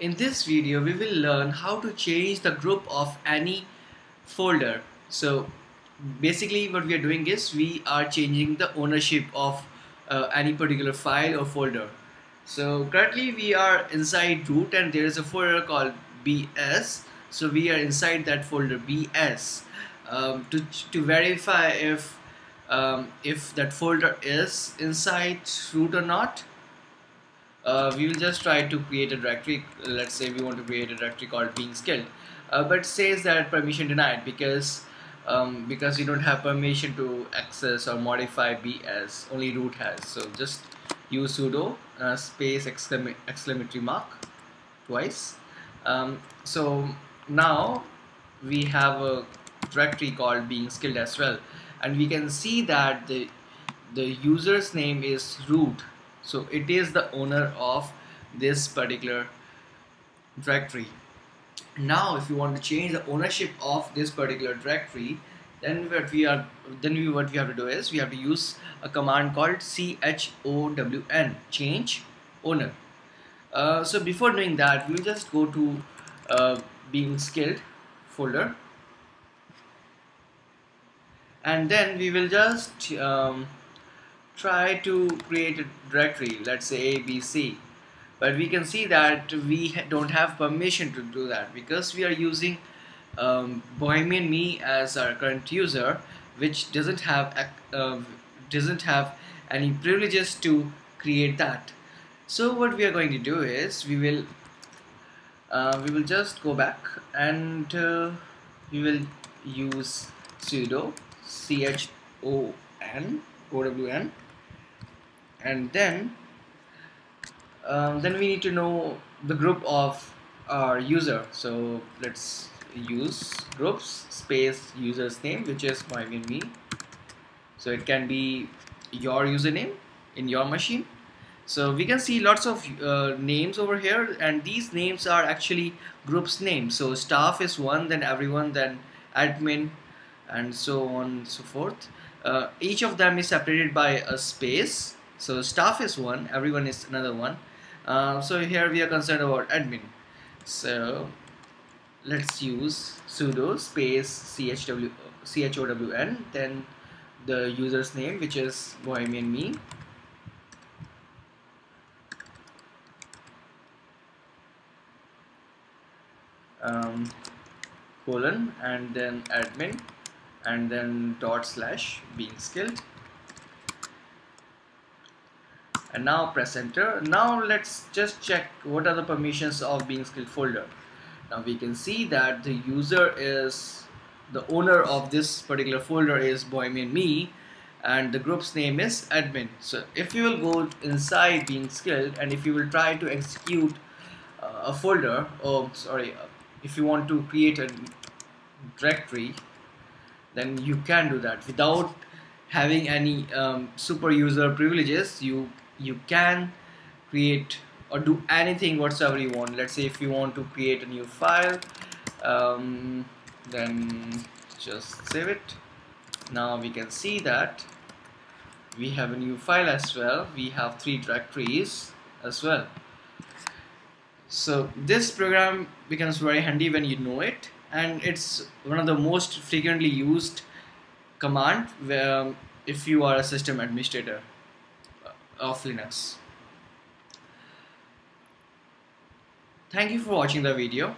In this video we will learn how to change the group of any folder. So basically what we are doing is we are changing the ownership of uh, any particular file or folder. So currently we are inside root and there is a folder called BS. So we are inside that folder BS um, to, to verify if um, if that folder is inside root or not uh, we will just try to create a directory. Let's say we want to create a directory called being skilled. Uh, but says that permission denied because um, because you don't have permission to access or modify BS only root has. So just use sudo uh, space exclam exclamatory mark twice. Um, so now we have a directory called being skilled as well. And we can see that the the user's name is root so it is the owner of this particular directory now if you want to change the ownership of this particular directory then what we are then we what we have to do is we have to use a command called chown change owner. Uh, so before doing that we'll just go to uh, being skilled folder. And then we will just um, try to create a directory let's say ABC but we can see that we don't have permission to do that because we are using um, Bohemian Me as our current user which doesn't have uh, doesn't have any privileges to create that. So what we are going to do is we will uh, we will just go back and uh, we will use sudo chon own and then um, then we need to know the group of our user. So let's use groups space user's name which is my me so it can be your username in your machine. So we can see lots of uh, names over here and these names are actually groups names. So staff is one then everyone then admin and so on and so forth. Uh, each of them is separated by a space so staff is one everyone is another one. Uh, so here we are concerned about admin. So let's use sudo space chw chown then the user's name which is bohemian me. Um, colon and then admin and then dot slash being skilled and now press enter now let's just check what are the permissions of being skilled folder. Now we can see that the user is the owner of this particular folder is bohemian me and the group's name is admin. So if you will go inside being skilled and if you will try to execute uh, a folder oh sorry if you want to create a directory then you can do that. Without having any um, super user privileges you you can create or do anything whatsoever you want. Let's say if you want to create a new file um, then just save it. Now we can see that we have a new file as well. We have three directories as well. So this program becomes very handy when you know it and it's one of the most frequently used command where, um, if you are a system administrator of Linux. Thank you for watching the video.